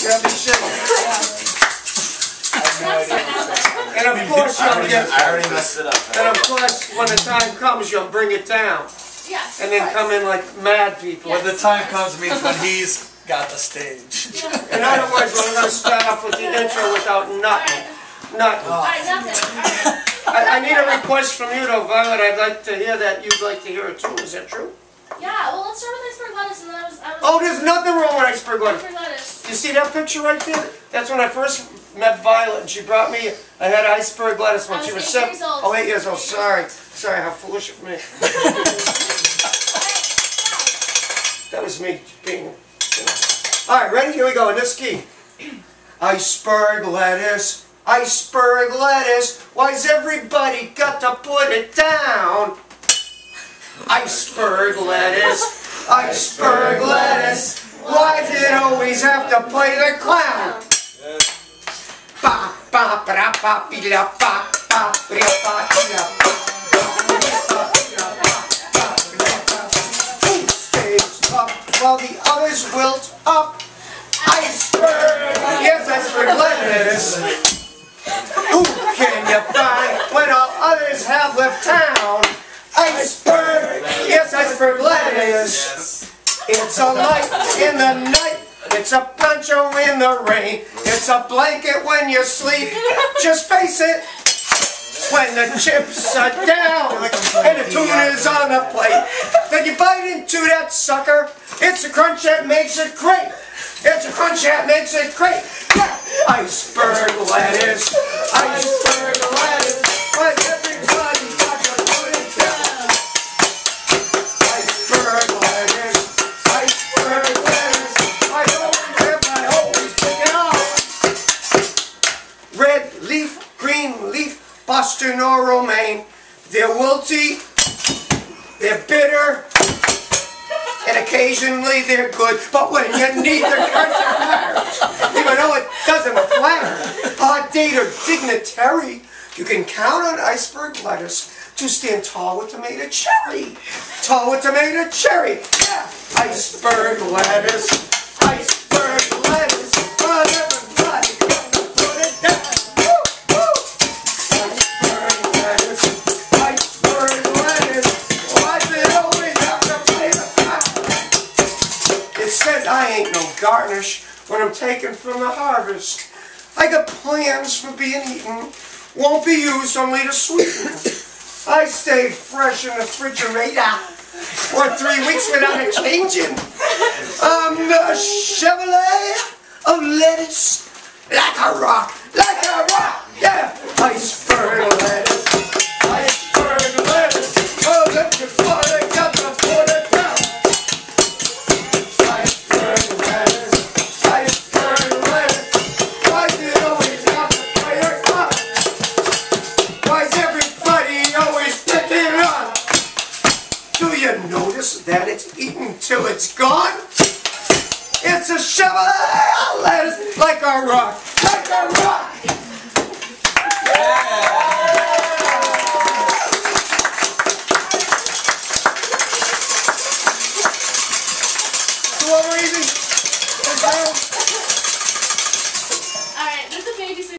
Yeah, be shaking. And of course you'll get, I already messed it up. and of course, when the time comes, you'll bring it down. Yes. And then of come in like mad people. When the time comes means when he's got the stage. In other words, we're gonna start off with the intro without nothing. Nothing. Alright, nothing. Alright. I, I need a request from you though, Violet. I'd like to hear that. You'd like to hear it too. Is that true? Yeah, well, let's start with iceberg lettuce, and then I was. I was Oh, there's nothing wrong with iceberg lettuce. You see that picture right there? That's when I first met Violet, and she brought me. I had iceberg lettuce when I she was was eight seven. years old. Oh, eight years old. Sorry, sorry. How foolish of me. That was me being. You know. All right, ready? Here we go. In this key. Iceberg lettuce, iceberg lettuce. Why's everybody got to put it down? Iceberg lettuce, iceberg lettuce. Why does it always have to play the clown? While the others wilt up? Iceberg, yes, iceberg lettuce. Who can you find when all others have left town? Iceberg, yes, iceberg lettuce. It's a light in the night. It's a poncho in the rain. It's a blanket when you sleep. Just face it. When the chips are down and the tuna's on the plate, then you bite into that sucker. It's a crunch that makes it great. It's a crunch that makes it great. Yeah. Iceberg lettuce, iceberg Boston romaine. They're wilty, they're bitter, and occasionally they're good. But when you need the it matters, even though it doesn't flatter. Odd date or dignitary, you can count on iceberg lettuce to stand tall with tomato cherry. Tall with tomato cherry. Yeah. Iceberg lettuce. Garnish when I'm taken from the harvest. I got plans for being eaten. Won't be used only to sweeten. I stay fresh in the refrigerator for three weeks without it changing. I'm the Chevrolet of lettuce, like a rock, like a rock, yeah. Iceberg this, that, it's eaten till it's gone. It's a Chevrolet, lettuce, like our rock, like our rock. Yeah. Alright, there's a baby.